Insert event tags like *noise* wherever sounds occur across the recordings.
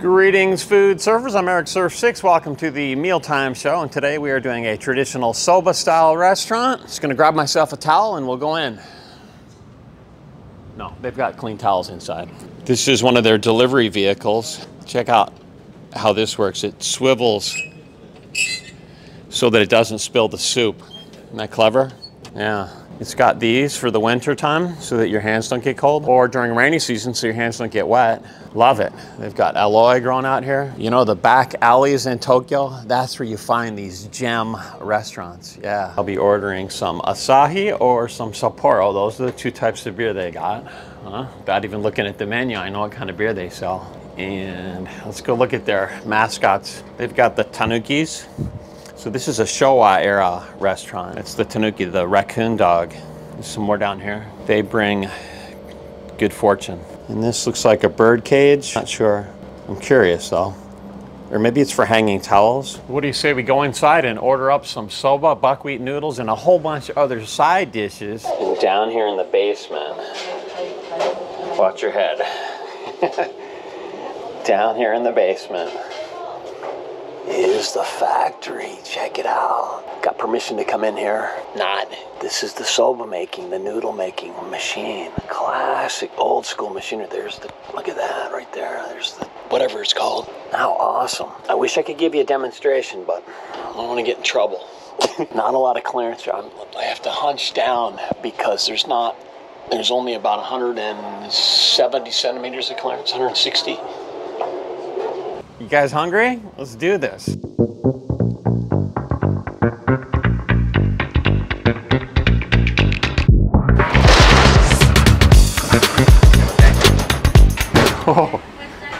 Greetings, food surfers. I'm Eric Surf Six. Welcome to the Mealtime Show. And today we are doing a traditional soba style restaurant. Just gonna grab myself a towel and we'll go in. No, they've got clean towels inside. This is one of their delivery vehicles. Check out how this works. It swivels so that it doesn't spill the soup. Isn't that clever? Yeah. It's got these for the winter time so that your hands don't get cold or during rainy season so your hands don't get wet. Love it. They've got aloe growing out here. You know, the back alleys in Tokyo, that's where you find these gem restaurants. Yeah. I'll be ordering some Asahi or some Sapporo. Those are the two types of beer they got. Huh? Without even looking at the menu, I know what kind of beer they sell. And let's go look at their mascots. They've got the Tanukis. So this is a Showa era restaurant. It's the Tanuki, the raccoon dog. There's some more down here. They bring good fortune. And this looks like a bird cage. Not sure. I'm curious though. Or maybe it's for hanging towels. What do you say we go inside and order up some soba, buckwheat noodles, and a whole bunch of other side dishes? And down here in the basement, watch your head. *laughs* down here in the basement is the factory. Check it out. Got permission to come in here? Not. This is the soba making, the noodle making machine. Classic old school machinery. There's the, look at that right there. There's the, whatever it's called. How awesome. I wish I could give you a demonstration, but I don't want to get in trouble. *laughs* not a lot of clearance. I'm, I have to hunch down because there's not, there's only about 170 centimeters of clearance, 160. Guys hungry? Let's do this. Oh,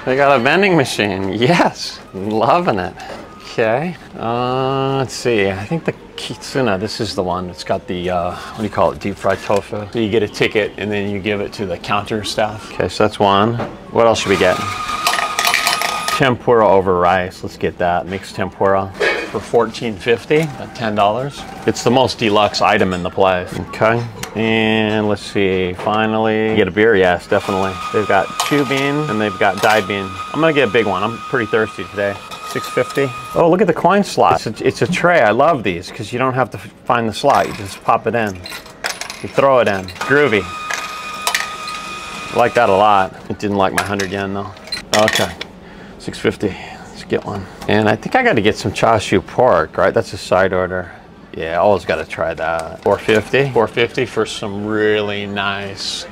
they got a vending machine. Yes, loving it. Okay, uh, let's see. I think the Kitsune, this is the one. It's got the, uh, what do you call it, deep fried tofu. You get a ticket and then you give it to the counter staff. Okay, so that's one. What else should we get? Tempura over rice. Let's get that mixed tempura for $14.50 at $10. It's the most deluxe item in the place. Okay. And let's see, finally, get a beer. Yes, definitely. They've got chu bin and they've got dai bin. I'm gonna get a big one. I'm pretty thirsty today. 650. Oh, look at the coin slot. It's a, it's a tray. I love these because you don't have to find the slot. You just pop it in. You throw it in. Groovy. I like that a lot. It didn't like my 100 yen though. Okay. 650. Let's get one. And I think I got to get some chashu pork, right? That's a side order. Yeah, always got to try that. 450. 450 for some really nice,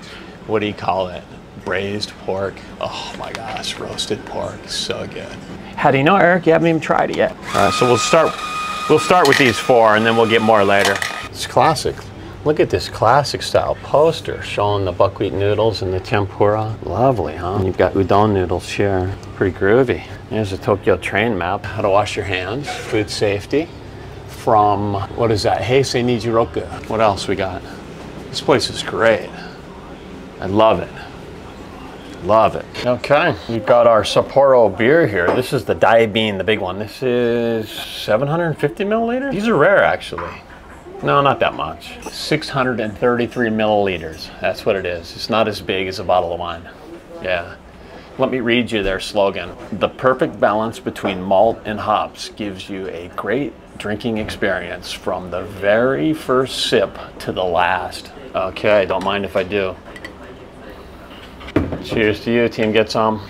what do you call it? Braised pork. Oh my gosh, roasted pork. So good. How do you know, Eric? You haven't even tried it yet. All right, so we'll start. We'll start with these four, and then we'll get more later. It's classic. Look at this classic style poster showing the buckwheat noodles and the tempura. Lovely, huh? You've got udon noodles here. Pretty groovy. There's a Tokyo train map. How to wash your hands, food safety. From, what is that? Heisei Nijiroku. What else we got? This place is great. I love it. Love it. Okay, we've got our Sapporo beer here. This is the Dai Bin, the big one. This is 750 milliliters. These are rare, actually. No, not that much. 633 milliliters. That's what it is. It's not as big as a bottle of wine. Yeah. Let me read you their slogan. The perfect balance between malt and hops gives you a great drinking experience from the very first sip to the last. Okay, don't mind if I do. Cheers to you, team. Get some.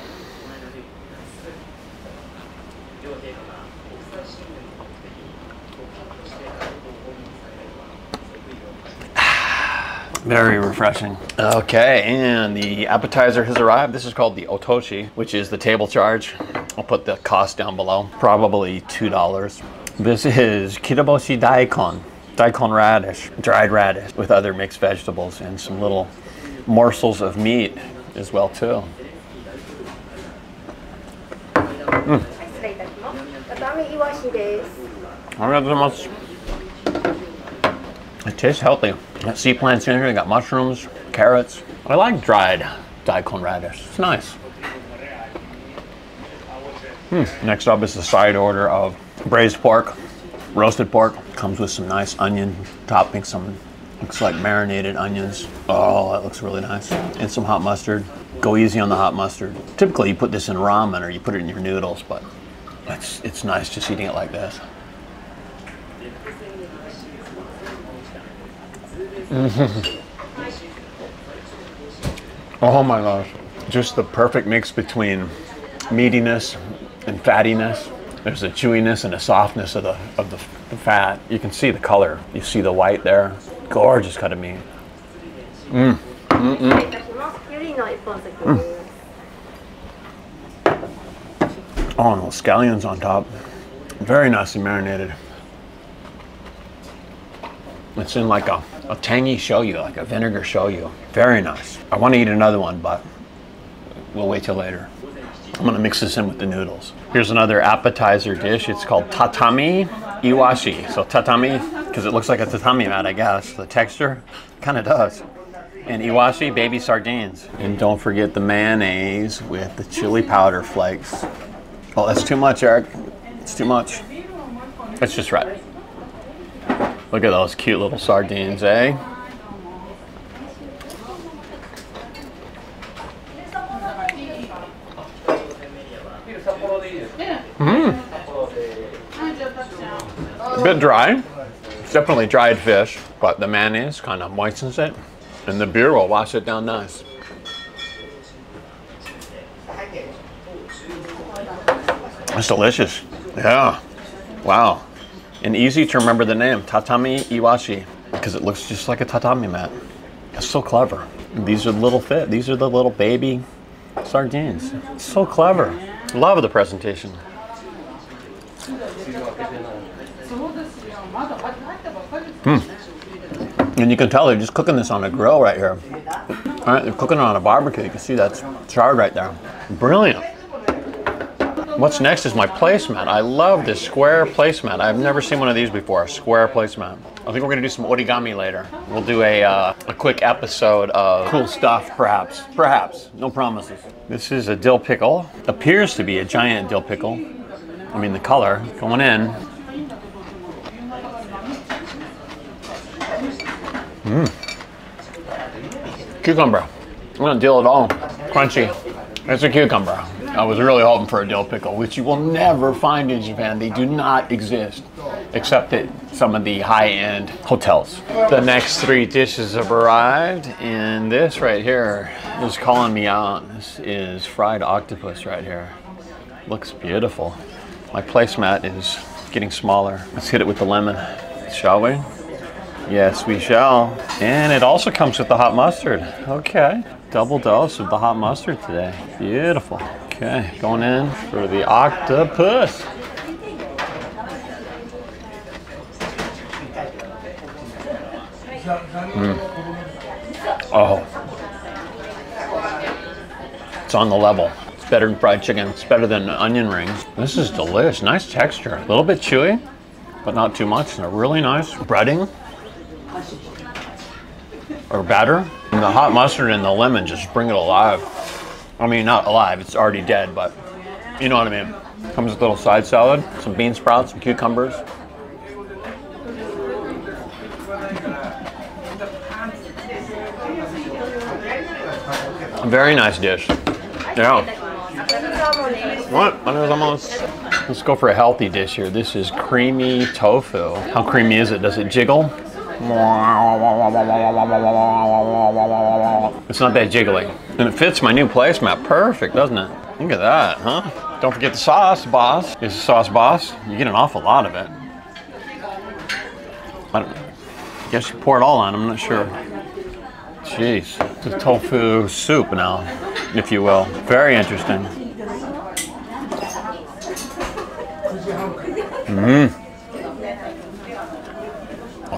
Very refreshing. Okay, and the appetizer has arrived. This is called the otoshi, which is the table charge. I'll put the cost down below, probably $2. This is kiriboshi daikon, daikon radish, dried radish with other mixed vegetables and some little morsels of meat as well too. Mm. ありがとうございます。It tastes healthy. Got sea plants in here, got mushrooms, carrots. I like dried daikon radish. It's nice. Hmm. Next up is the side order of braised pork, roasted pork. Comes with some nice onion topping, some looks like marinated onions. Oh, that looks really nice. And some hot mustard. Go easy on the hot mustard. Typically, you put this in ramen or you put it in your noodles, but it's it's nice just eating it like this. *laughs* oh my gosh. Just the perfect mix between meatiness and fattiness. There's a chewiness and a softness of the, of the, the fat. You can see the color. You see the white there. Gorgeous cut of meat. Mm. Mm -mm. Mm. Oh, and those scallions on top. Very nicely marinated. It's in like a a tangy shoyu, like a vinegar shoyu. Very nice. I want to eat another one, but we'll wait till later. I'm gonna mix this in with the noodles. Here's another appetizer dish. It's called tatami iwashi. So tatami, because it looks like a tatami mat, I guess. The texture kind of does. And iwashi, baby sardines. And don't forget the mayonnaise with the chili powder flakes. Oh, that's too much, Eric. It's too much. It's just right. Look at those cute little sardines, eh? A bit dry. It's definitely dried fish, but the mayonnaise kind of moistens it, and the beer will wash it down nice. It's delicious. Yeah. Wow. And easy to remember the name, Tatami Iwashi, because it looks just like a tatami mat. It's so clever. These are the little fit. These are the little baby sardines. So clever. Love the presentation. Hmm. And you can tell they're just cooking this on a grill right here. All right, they're cooking it on a barbecue. You can see that's charred right there. Brilliant. What's next is my placemat. I love this square placemat. I've never seen one of these before, a square placemat. I think we're gonna do some origami later. We'll do a, uh, a quick episode of cool stuff, perhaps. Perhaps, no promises. This is a dill pickle. Appears to be a giant dill pickle. I mean, the color going in. Mmm. Cucumber. I'm gonna dill it all. Crunchy. It's a cucumber. I was really hoping for a dill pickle, which you will never find in Japan. They do not exist, except at some of the high-end hotels. The next three dishes have arrived, and this right here is calling me out. This is fried octopus right here. Looks beautiful. My placemat is getting smaller. Let's hit it with the lemon, shall we? Yes, we shall. And it also comes with the hot mustard. Okay. Double dose of the hot mustard today. Beautiful. Okay, going in for the octopus. Mm. Oh. It's on the level. It's better than fried chicken. It's better than onion rings. This is delicious. Nice texture. A little bit chewy, but not too much. And a really nice breading or batter. And the hot mustard and the lemon just bring it alive. I mean, not alive, it's already dead, but you know what I mean. Comes with a little side salad, some bean sprouts, some cucumbers. Very nice dish. Yeah. What? almost. Let's go for a healthy dish here. This is creamy tofu. How creamy is it? Does it jiggle? It's not that jiggly. And it fits my new placemat perfect, doesn't it? Look at that, huh? Don't forget the sauce, boss. Is the sauce boss? You get an awful lot of it. I don't guess you pour it all on, I'm not sure. Jeez. It's a tofu soup now, if you will. Very interesting. Mmm.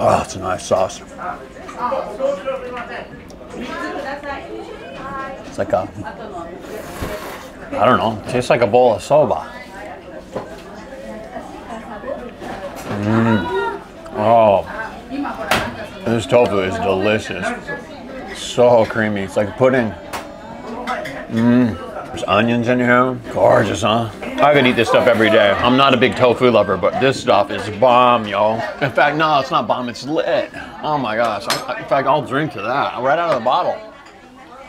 Oh, it's a nice sauce. It's like a, I don't know, tastes like a bowl of soba. Mmm. Oh, this tofu is delicious. So creamy. It's like pudding. Mmm. There's onions in here. Gorgeous, huh? I could eat this stuff every day. I'm not a big tofu lover, but this stuff is bomb, yo. In fact, no, it's not bomb. It's lit. Oh my gosh. I, in fact, I'll drink to that right out of the bottle.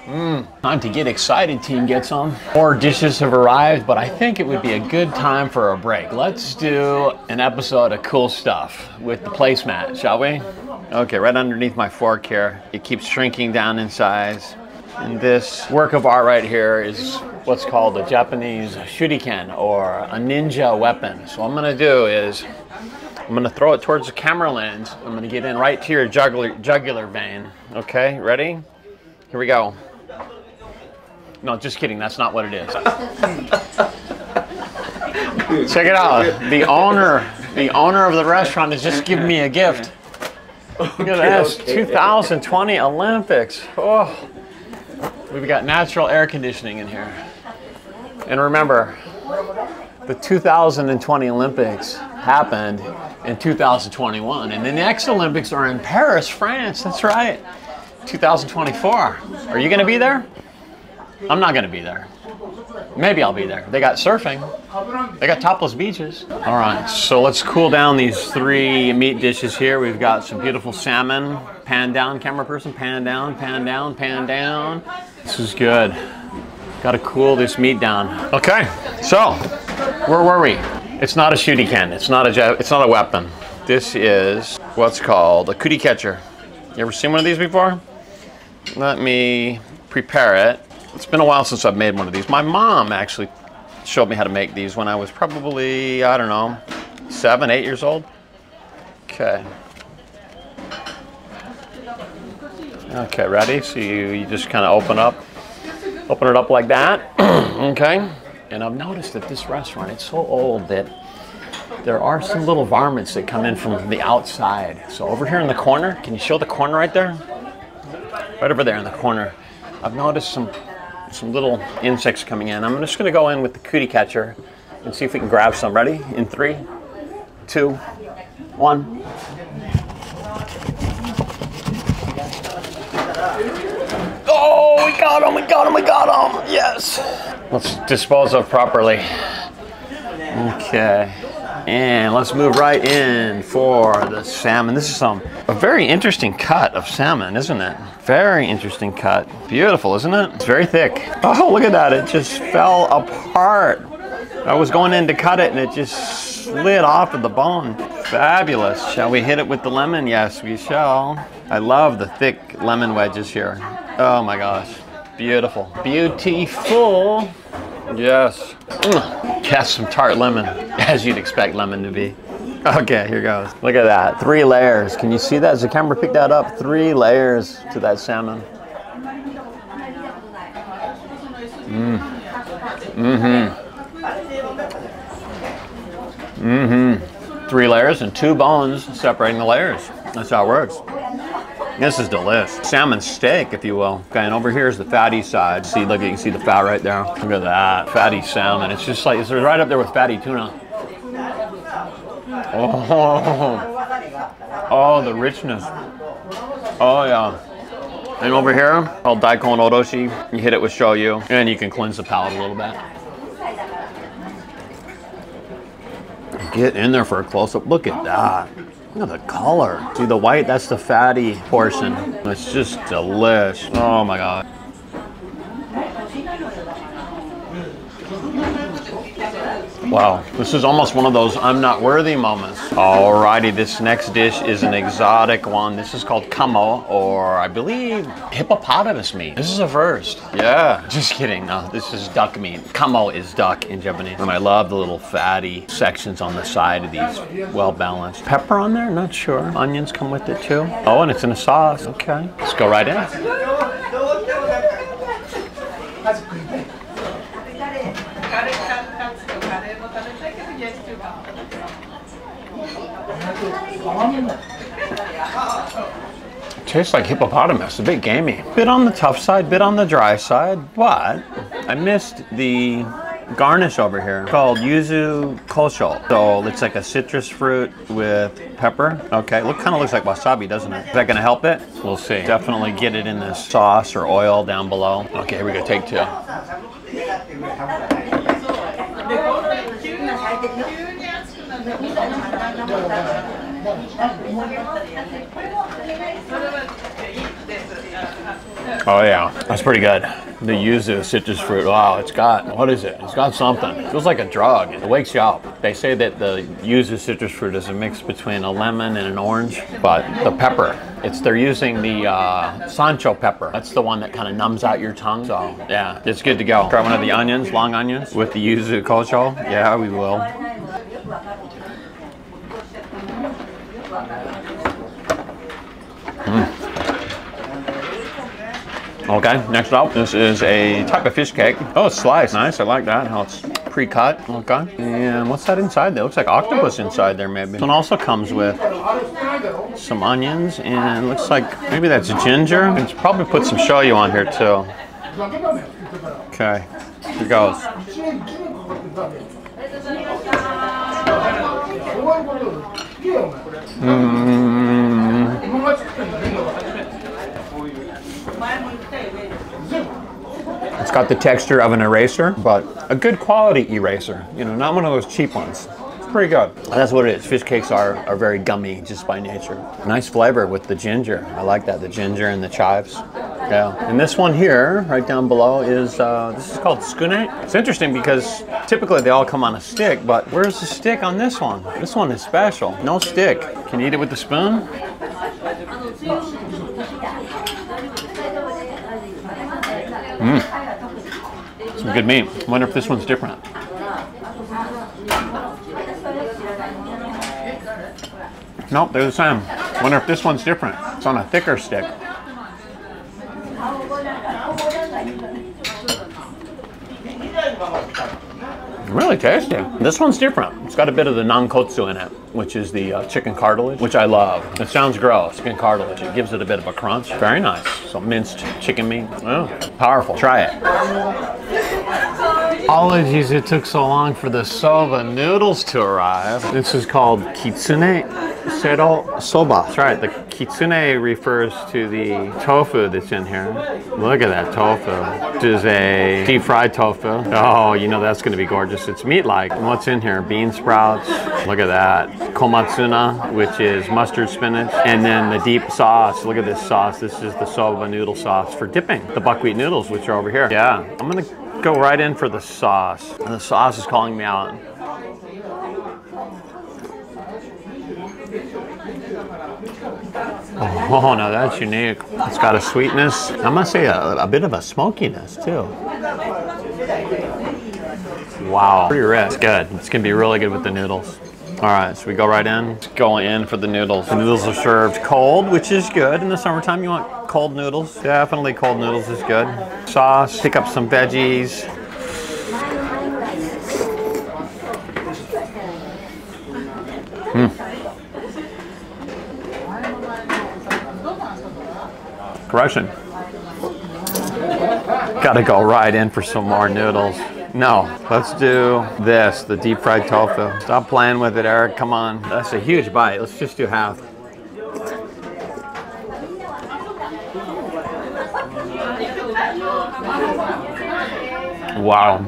Mmm. Time to get excited, team get some. More dishes have arrived, but I think it would be a good time for a break. Let's do an episode of cool stuff with the placemat, shall we? Okay, right underneath my fork here. It keeps shrinking down in size. And this work of art right here is what's called a Japanese shuriken or a ninja weapon. So what I'm gonna do is I'm gonna throw it towards the camera lens. I'm gonna get in right to your jugular, jugular vein. Okay, ready? Here we go. No, just kidding. That's not what it is. *laughs* Check it out. The owner, the owner of the restaurant has just given me a gift. Look at this, 2020 Olympics. Oh, we've got natural air conditioning in here. And remember, the 2020 Olympics happened in 2021, and the next Olympics are in Paris, France. That's right, 2024. Are you going to be there? I'm not going to be there. Maybe I'll be there. They got surfing. They got topless beaches. All right, so let's cool down these three meat dishes here. We've got some beautiful salmon. Pan down, camera person. Pan down, pan down, pan down. This is good. Got to cool this meat down. Okay, so where were we? It's not a shuriken. It's not a it's not a weapon. This is what's called a cootie catcher. You ever seen one of these before? Let me prepare it. It's been a while since I've made one of these. My mom actually showed me how to make these when I was probably, I don't know, seven, eight years old. Okay. Okay, ready? So you, you just kind of open up, open it up like that. *clears throat* okay. And I've noticed that this restaurant, it's so old that there are some little varmints that come in from the outside. So over here in the corner, can you show the corner right there? Right over there in the corner. I've noticed some some little insects coming in. I'm just gonna go in with the cootie catcher and see if we can grab some. Ready? In three, two, one. Oh, we got him, we got him, we got him. Yes. Let's dispose of properly. Okay. And let's move right in for the salmon. This is some a very interesting cut of salmon, isn't it? Very interesting cut. Beautiful, isn't it? It's very thick. Oh, look at that. It just fell apart. I was going in to cut it and it just slid off of the bone. Fabulous. Shall we hit it with the lemon? Yes, we shall. I love the thick lemon wedges here. Oh my gosh. Beautiful. Beautiful. Yes. Mm. Some tart lemon, *laughs* as you'd expect lemon to be. Okay, here goes. Look at that. Three layers. Can you see that? Does the camera pick that up? Three layers to that salmon. Mm. Mm-hmm. Mm-hmm. Three layers and two bones separating the layers. That's how it works. This is delicious. Salmon steak, if you will. Okay, and over here is the fatty side. See, look, you can see the fat right there. Look at that, fatty salmon. It's just like, it's right up there with fatty tuna. Oh, oh, the richness. Oh yeah. And over here, called daikon oroshi. You hit it with shoyu, and you can cleanse the palate a little bit. Get in there for a close-up. Look at that. Look at the color. See the white? That's the fatty portion. It's just delish. Oh my god. Wow, this is almost one of those I'm not worthy moments. Alrighty, this next dish is an exotic one. This is called kamo, or I believe hippopotamus meat. This is a first. Yeah, just kidding. No, this is duck meat. Kamo is duck in Japanese. And I love the little fatty sections on the side of these, well balanced. Pepper on there? Not sure. Onions come with it too. Oh, and it's in a sauce. Okay, let's go right in. Tastes like hippopotamus, a bit gamey. Bit on the tough side, bit on the dry side, but I missed the garnish over here called yuzu kosho. So it's like a citrus fruit with pepper. Okay, look kind of looks like wasabi, doesn't it? Is that gonna help it? We'll see. Definitely get it in this sauce or oil down below. Okay, here we go, take two. Oh yeah, that's pretty good. The yuzu citrus fruit. Wow, it's got what is it? It's got something. It feels like a drug. It wakes you up. They say that the yuzu citrus fruit is a mix between a lemon and an orange, but the pepper. It's they're using the uh, sansho pepper. That's the one that kind of numbs out your tongue. So yeah, it's good to go. Try one of the onions, long onions, with the yuzu kosho. Yeah, we will. Okay, next up, this is a type of fish cake. Oh, it's sliced. Nice, I like that, how it's pre-cut. Okay, and what's that inside there? Looks like octopus inside there, maybe. This one also comes with some onions, and looks like maybe that's ginger. It's probably put some shoyu on here, too. Okay, here goes. Mm. It's got the texture of an eraser, but a good quality eraser. You know, not one of those cheap ones. It's pretty good. That's what it is. Fish cakes are, are very gummy just by nature. Nice flavor with the ginger. I like that, the ginger and the chives. Yeah. And this one here, right down below, is uh, this is called tsukune. It's interesting because typically they all come on a stick, but where's the stick on this one? This one is special. No stick. Can you eat it with the spoon? Some good meat. Wonder if this one's different. Nope, they're the same. Wonder if this one's different. It's on a thicker stick. Really tasty. This one's different. It's got a bit of the nankotsu in it, which is the uh, chicken cartilage, which I love. It sounds gross, chicken cartilage. It gives it a bit of a crunch. Very nice. So minced chicken meat. Oh, powerful. Try it. Apologies it took so long for the soba noodles to arrive. This is called kitsune seiro soba. That's right, the kitsune refers to the tofu that's in here. Look at that tofu. This is a deep fried tofu. Oh, you know that's gonna be gorgeous. It's meat-like. And What's in here? Bean sprouts. Look at that. Komatsuna, which is mustard spinach. And then the deep sauce. Look at this sauce. This is the soba noodle sauce for dipping the buckwheat noodles, which are over here. Yeah, I'm gonna go right in for the sauce. And the sauce is calling me out. Oh, no, that's unique. It's got a sweetness. I must say a, a bit of a smokiness too. Wow, pretty rich. It's good. It's gonna be really good with the noodles. All right, so we go right in. Go in for the noodles. The noodles are served cold, which is good. In the summertime, you want cold noodles. Definitely cold noodles is good. Sauce, pick up some veggies. Hmm. Correction. Gotta go right in for some more noodles. No, let's do this, the deep fried tofu. Stop playing with it, Eric. Come on. That's a huge bite. Let's just do half. Wow.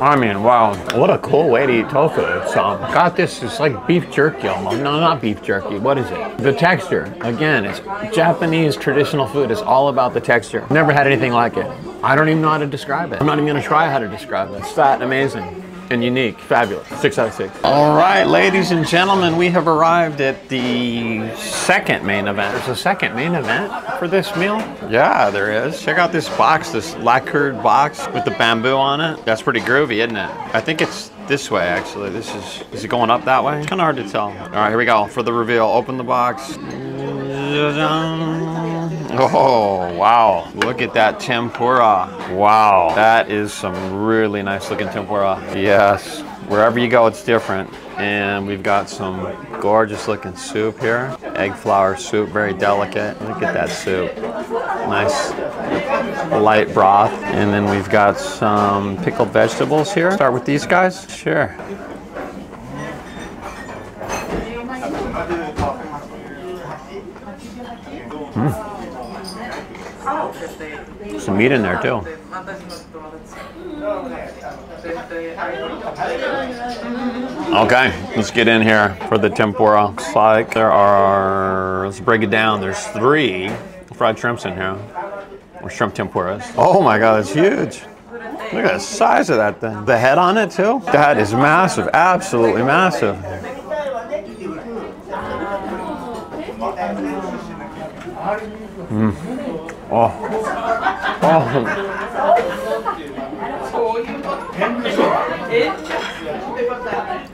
I mean, wow, what a cool way to eat tofu. Um, got this, it's like beef jerky almost. No, not beef jerky. What is it? The texture. Again, it's Japanese traditional food. It's all about the texture. Never had anything like it. I don't even know how to describe it. I'm not even gonna try how to describe it. It's that amazing and unique. Fabulous. Six out of six. All right, ladies and gentlemen, we have arrived at the second main event. There's a second main event for this meal? Yeah, there is. Check out this box, this lacquered box with the bamboo on it. That's pretty groovy, isn't it? I think it's this way, actually. This is, is it going up that way? It's kind of hard to tell. All right, here we go. For the reveal, open the box. Oh, wow. Look at that tempura. Wow. That is some really nice looking tempura. Yes. Wherever you go, it's different. And we've got some gorgeous looking soup here. Egg flower soup, very delicate. Look at that soup. Nice light broth. And then we've got some pickled vegetables here. Start with these guys? Sure. Mm. Some meat in there too. Okay, let's get in here for the tempura. Looks like there are, let's break it down. There's three fried shrimps in here, or shrimp tempuras. Oh my god, it's huge. Look at the size of that thing. The head on it too? That is massive, absolutely massive. Mm. Oh. Oh.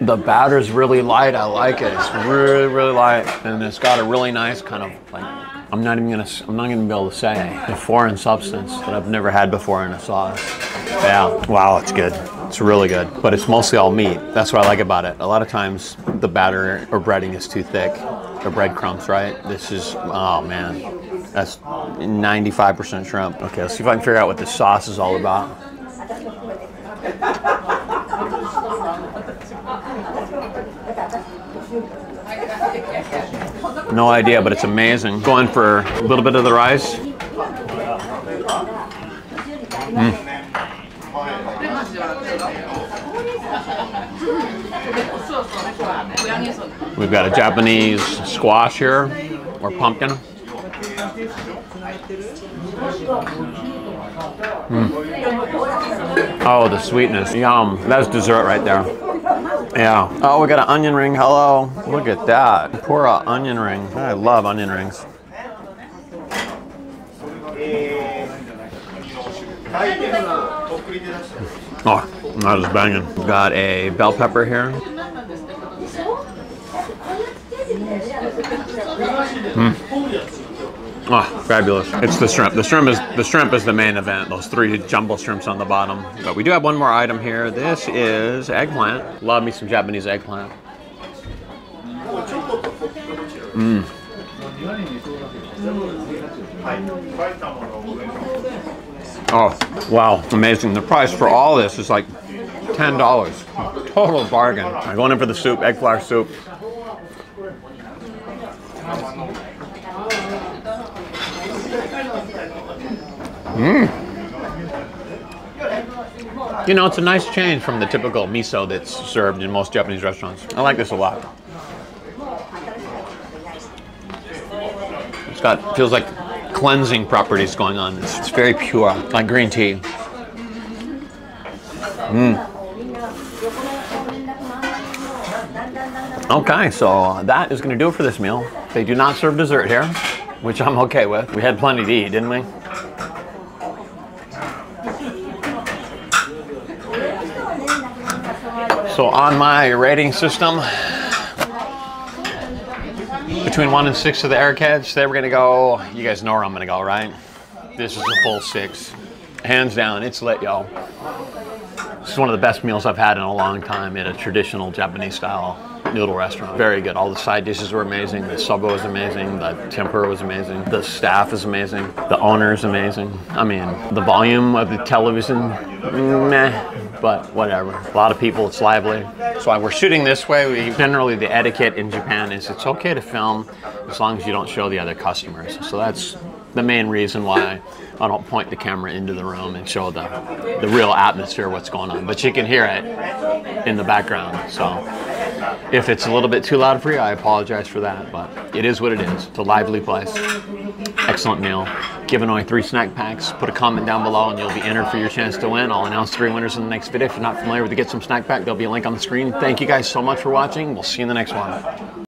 The batter's really light. I like it. It's really, really light, and it's got a really nice kind of like. I'm not even gonna. I'm not gonna be able to say a foreign substance that I've never had before in a sauce. Yeah. Wow, it's good. It's really good, but it's mostly all meat. That's what I like about it. A lot of times the batter or breading is too thick, or breadcrumbs, right? This is. Oh man. That's 95% shrimp. Okay, let's see if I can figure out what this sauce is all about. No idea, but it's amazing. Going for a little bit of the rice. Mm. We've got a Japanese squash here, or pumpkin. Mm. Oh, the sweetness. Yum. That's dessert right there. Yeah. Oh, we got an onion ring. Hello. Look at that. Pour a onion ring. I love onion rings. Oh, that is banging. Got a bell pepper here. Mm. Oh, fabulous! It's the shrimp. The shrimp is the shrimp is the main event. Those three jumbo shrimps on the bottom. But we do have one more item here. This is eggplant. Love me some Japanese eggplant. Mmm. Oh, wow, amazing. The price for all this is like $10. Total bargain. I'm going in for the soup, egg flower soup. Mmm. You know, it's a nice change from the typical miso that's served in most Japanese restaurants. I like this a lot. It's got, feels like cleansing properties going on. It's, it's very pure, like green tea. Mmm. Okay, so that is going to do it for this meal. They do not serve dessert here, which I'm okay with. We had plenty to eat, didn't we? So on my rating system, between one and six of the Aircats, they were gonna go, you guys know where I'm gonna go, right? This is a full six. Hands down, it's lit, y'all. This is one of the best meals I've had in a long time at a traditional Japanese style noodle restaurant. Very good. All the side dishes were amazing. The soba was amazing. The tempura was amazing. The staff is amazing. The owner is amazing. I mean, the volume of the television, meh, but whatever. A lot of people, it's lively. So we're shooting this way. We, generally, the etiquette in Japan is it's okay to film as long as you don't show the other customers. So that's the main reason why I don't point the camera into the room and show the, the real atmosphere, what's going on. But you can hear it in the background. So if it's a little bit too loud for you, I apologize for that, but it is what it is. It's a lively place. Excellent meal. Giving away three snack packs. Put a comment down below and you'll be entered for your chance to win. I'll announce three winners in the next video. If you're not familiar with the Get Some Snack Pack, there'll be a link on the screen. Thank you guys so much for watching. We'll see you in the next one.